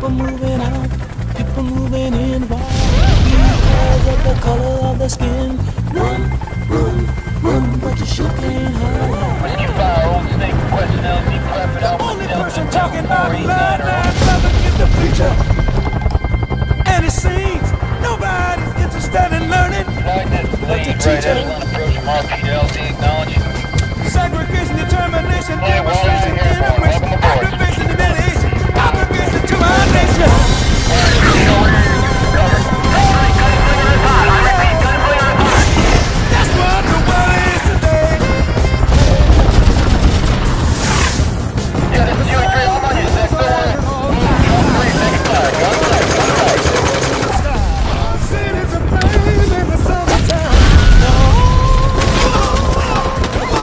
People moving out, people moving in. Why? Because of the color of the skin. Run, run, run, but you sure can't hide. Rescue fire, Old Snake, Only person talking about 489 blood is the preacher. And it seems nobody's interested in learning. But the right teacher.